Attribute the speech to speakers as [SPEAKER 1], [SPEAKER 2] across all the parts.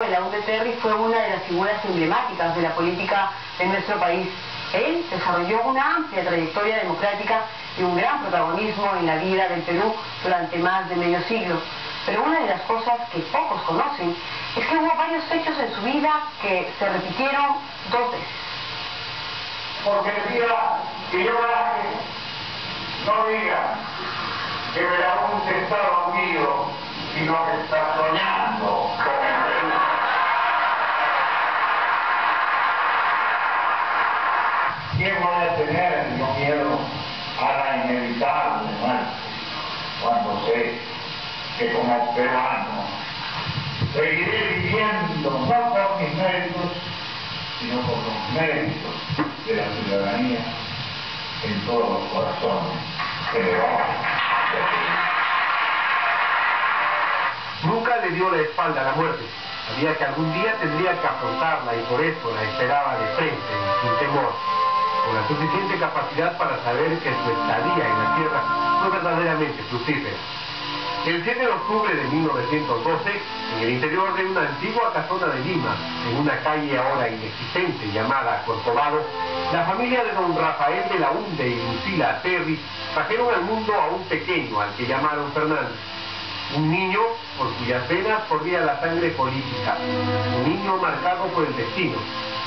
[SPEAKER 1] Belaúnde Terry fue una de las figuras emblemáticas de la política de nuestro país. Él desarrolló una amplia trayectoria democrática y un gran protagonismo en la vida del Perú durante más de medio siglo. Pero una de las cosas que pocos conocen es que hubo varios hechos en su vida que se repitieron dos veces.
[SPEAKER 2] Porque día que yo baje, no diga que Belaúnde está dormido, sino que está soñando con el Perú. ¿Quién va a tener yo miedo a la inevitable muerte cuando sé que como peruano seguiré viviendo no por mis méritos, sino por los méritos de la ciudadanía en todos los corazones que le.
[SPEAKER 3] Nunca le dio la espalda a la muerte. Sabía que algún día tendría que afrontarla y por eso la esperaba de frente, sin temor, con la suficiente capacidad para saber que su estadía en la tierra fue verdaderamente fructífera. El 7 de octubre de 1912, en el interior de una antigua casona de Lima, en una calle ahora inexistente llamada Corcovado, la familia de don Rafael de la Hunde y Lucila Terry trajeron al mundo a un pequeño al que llamaron Fernando. Un niño por cuyas venas corría la sangre política. Un niño marcado por el destino.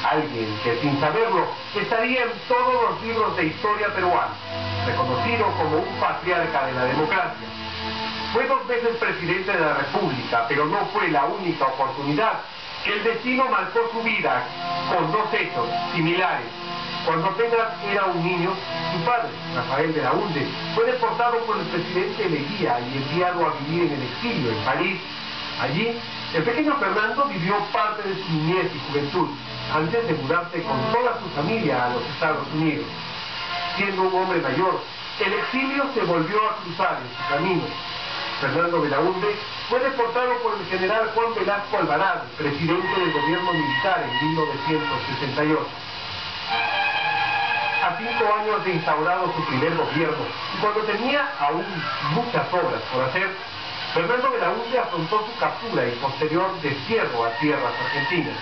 [SPEAKER 3] Alguien que sin saberlo estaría en todos los libros de historia peruana. Reconocido como un patriarca de la democracia. Fue dos veces presidente de la República, pero no fue la única oportunidad que el destino marcó su vida con dos hechos similares. Cuando apenas era un niño, su padre, Rafael de la Hunde, fue deportado por el presidente Leguía y enviado a vivir en el exilio en París. Allí, el pequeño Fernando vivió parte de su niñez y juventud, antes de mudarse con toda su familia a los Estados Unidos. Siendo un hombre mayor, el exilio se volvió a cruzar en su camino. Fernando Belaúnde fue deportado por el general Juan Velasco Alvarado, presidente del gobierno militar en 1968. A cinco años de instaurado su primer gobierno, y cuando tenía aún muchas obras por hacer, Fernando Belaúnde afrontó su captura y posterior destierro a tierras argentinas.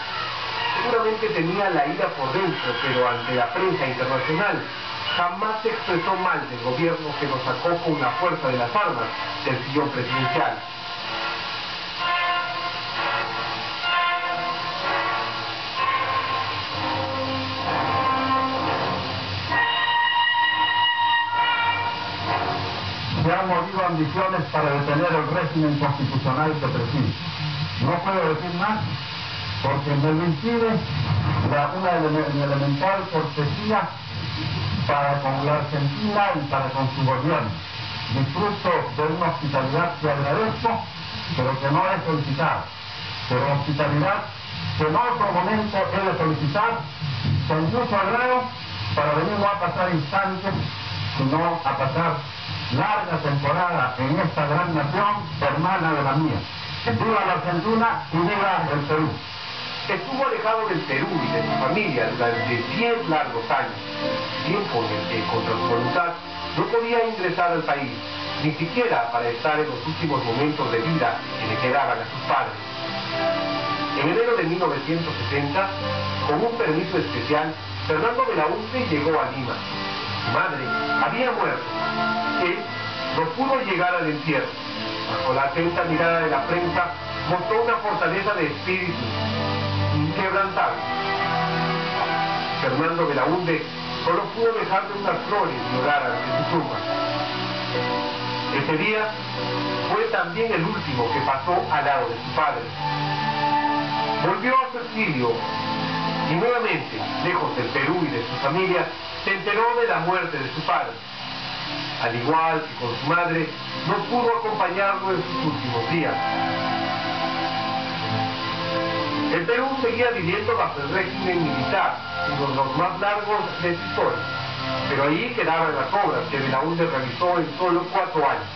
[SPEAKER 3] Seguramente tenía la ira por dentro, pero ante la prensa internacional jamás se expresó mal del gobierno que lo sacó con la fuerza de las armas del sillón presidencial.
[SPEAKER 2] Ambiciones para detener el régimen constitucional que preside. No puedo decir más porque me lo impide la- una ele- elemental cortesía para con la Argentina y para con su gobierno. Disfruto de una hospitalidad que agradezco, pero que no he solicitado. Pero hospitalidad que en otro momento he de solicitar con mucho agrado para venir no a pasar instantes, sino a pasar larga temporada en esta gran nación hermana de la mía. Viva la Argentina y viva el Perú.
[SPEAKER 3] Estuvo alejado del Perú y de su familia durante 10 largos años, tiempo en el que contra su voluntad no podía ingresar al país, ni siquiera para estar en los últimos momentos de vida que le quedaban a sus padres. En enero de 1960, con un permiso especial, Fernando Belaúnde llegó a Lima. Su madre había muerto. Él no pudo llegar al entierro. Bajo la atenta mirada de la prensa, mostró una fortaleza de espíritu inquebrantable. Fernando Belaúnde solo pudo dejarle unas flores y orar ante su tumba. Ese día fue también el último que pasó al lado de su padre. Volvió a su exilio y nuevamente, lejos del Perú y de su familia, se enteró de la muerte de su padre. Al igual que con su madre, no pudo acompañarlo en sus últimos días. El Perú seguía viviendo bajo el régimen militar, uno de los más largos de su historia. Pero ahí quedaban las obras que Belaúnde realizó en solo cuatro años.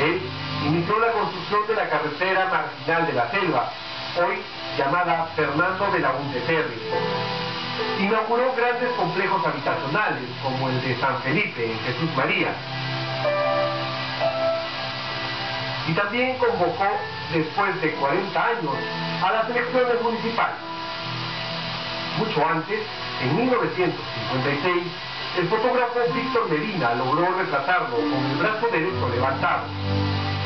[SPEAKER 3] Él inició la construcción de la carretera marginal de la selva, hoy llamada Fernando Belaúnde Terry. Inauguró grandes complejos habitacionales como el de San Felipe en Jesús María. Y también convocó, después de 40 años, a las elecciones municipales. Mucho antes, en 1956, el fotógrafo Víctor Medina logró retratarlo con el brazo derecho levantado,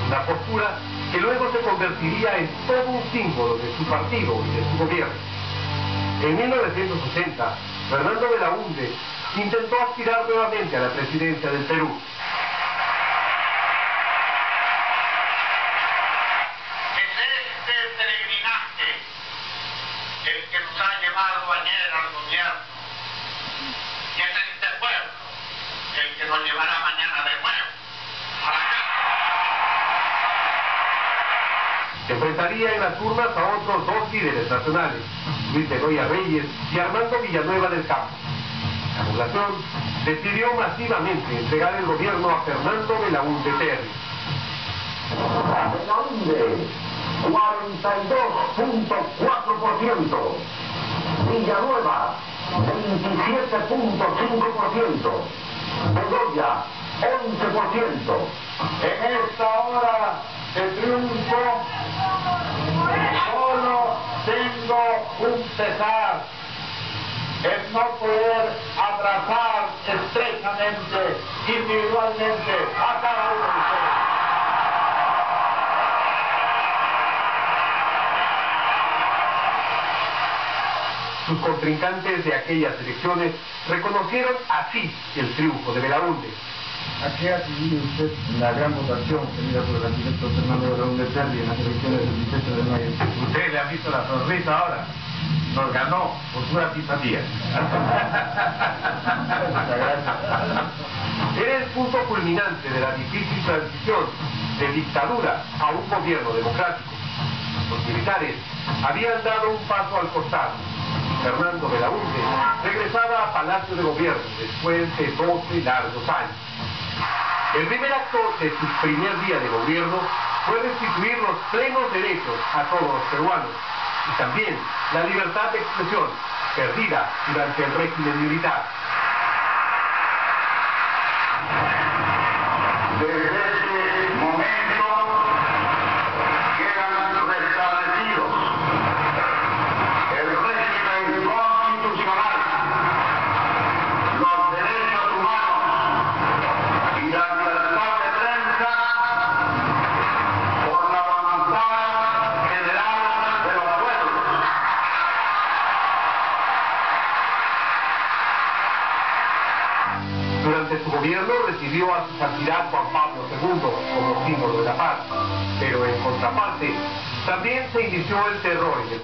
[SPEAKER 3] una postura que luego se convertiría en todo un símbolo de su partido y de su gobierno. En 1960, Fernando Belaúnde intentó aspirar nuevamente a la presidencia del Perú.
[SPEAKER 4] Es este peregrinaje el que nos ha llevado ayer al gobierno. Y es este pueblo el que nos llevará mañana de nuevo a la casa.
[SPEAKER 3] Se enfrentaría en las urnas a otros dos líderes nacionales, Luis Bedoya Reyes y Armando Villanueva del Campo. La población decidió masivamente entregar el gobierno a Fernando Belaúnde Terry.
[SPEAKER 2] Belaúnde, 42.4%. Villanueva, 27.5%. Bedoya, 11%. En esta hora de triunfo, solo tengo un pesar. Es no poder abrazar estrechamente, individualmente, a cada uno de ustedes.
[SPEAKER 3] Sus contrincantes de aquellas elecciones reconocieron así el triunfo de Belaúnde.
[SPEAKER 2] ¿A qué atribuye usted la gran votación obtenida por el arquitecto Fernando Belaúnde Terry en las elecciones del 18 de mayo?
[SPEAKER 5] Usted le ha visto la sonrisa ahora. Nos ganó por pura simpatía.
[SPEAKER 3] Era el punto culminante de la difícil transición de dictadura a un gobierno democrático. Los militares habían dado un paso al costado. Fernando Belaúnde regresaba a Palacio de Gobierno después de 12 largos años. El primer acto de su primer día de gobierno fue restituir los plenos derechos a todos los peruanos y también la libertad de expresión perdida durante el régimen militar. También se inició el terror en el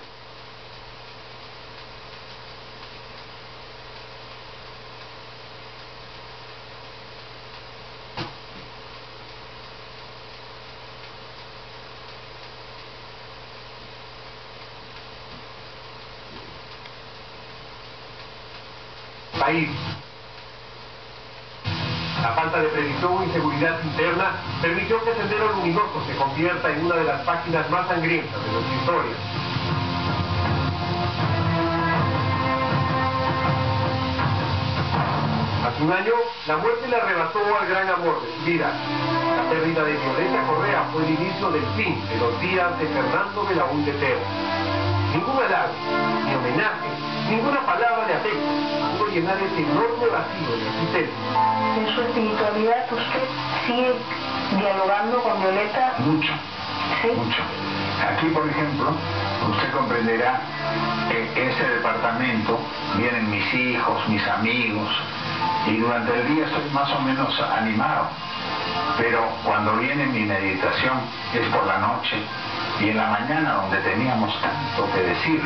[SPEAKER 3] país. De previsión y seguridad interna permitió que Sendero Luminoso se convierta en una de las páginas más sangrientas de nuestra historia. Hace un año, la muerte le arrebató al gran amor de su vida. La pérdida de Violeta Correa fue el inicio del fin de los días de Fernando Belaúnde Teo. Ningún halago, ni homenaje, ninguna palabra de afecto llenar ese enorme vacío en la existencia.
[SPEAKER 1] En su espiritualidad usted sigue dialogando con Violeta.
[SPEAKER 6] Mucho,
[SPEAKER 1] Sí.
[SPEAKER 6] mucho. Aquí, por ejemplo, usted comprenderá que ese departamento vienen mis hijos, mis amigos, y durante el día estoy más o menos animado. Pero cuando viene mi meditación es por la noche y en la mañana donde teníamos tanto que decir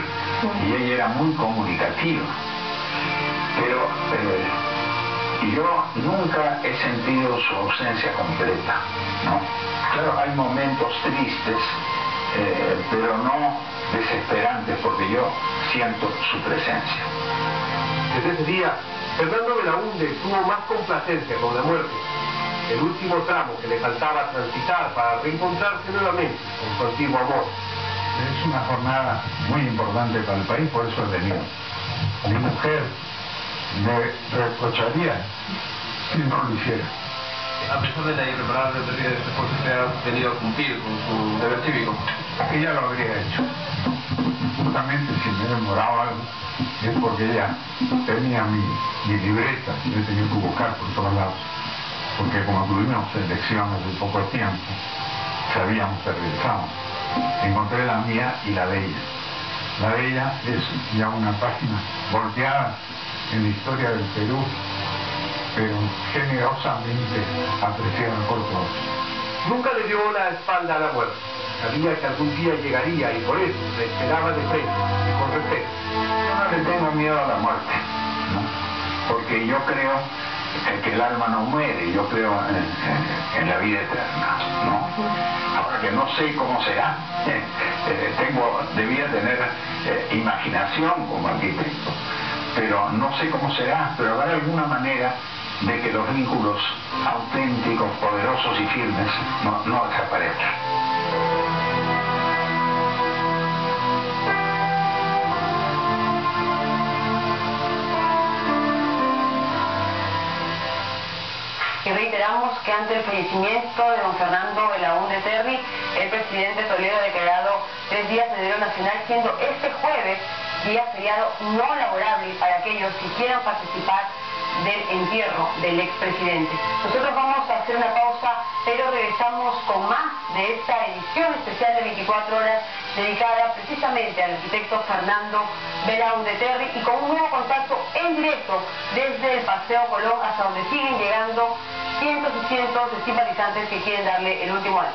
[SPEAKER 6] y ella era muy comunicativa. Pero eh, yo nunca he sentido su ausencia completa, ¿no? Claro, hay momentos tristes, eh, pero no desesperantes porque yo siento su presencia.
[SPEAKER 3] Desde ese día, Fernando Belaúnde tuvo más complacencia con la muerte. El último tramo que le faltaba transitar para reencontrarse nuevamente con su antiguo amor.
[SPEAKER 5] Es una jornada muy importante para el país, por eso he venido. Mi mujer me reprocharía si no lo hiciera.
[SPEAKER 3] a pesar de la irreparable pérdida de su esposa, se ha tenido a cumplir con su deber cívico.
[SPEAKER 5] Ella lo habría hecho. Justamente si me he demorado algo, es porque ella tenía mi, mi libreta, yo tenido que buscar por todos lados. Porque como tuvimos elecciones de poco tiempo, sabíamos que regresamos. Encontré la mía y la de ella. La de ella es ya una página volteada en la historia del Perú, pero generosamente apreciada por todos.
[SPEAKER 3] Nunca le dio la espalda a la muerte. Sabía que algún día llegaría y por eso la esperaba de frente, con respeto.
[SPEAKER 6] Yo no le tengo miedo a la muerte, ¿no? porque yo creo eh, que el alma no muere, yo creo en, la vida eterna. ¿no? Ahora que no sé cómo será, eh, tengo, debía tener eh, imaginación como arquitecto, pero no sé cómo será, pero habrá alguna manera de que los vínculos auténticos, poderosos y firmes no, no desaparezcan.
[SPEAKER 1] Y reiteramos que ante el fallecimiento de don Fernando Belaúnde Terry, el presidente Toledo ha declarado tres días de duelo nacional, siendo este jueves día feriado no laborable para aquellos que quieran participar del entierro del expresidente. Nosotros vamos a hacer una pausa, pero regresamos con más de esta edición especial de 24 horas dedicada precisamente al arquitecto Fernando Belaúnde Terry y con un nuevo contacto en directo desde el Paseo Colón hasta donde siguen llegando cientos y cientos de simpatizantes que quieren darle el último adiós.